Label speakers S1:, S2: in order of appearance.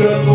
S1: wonderful.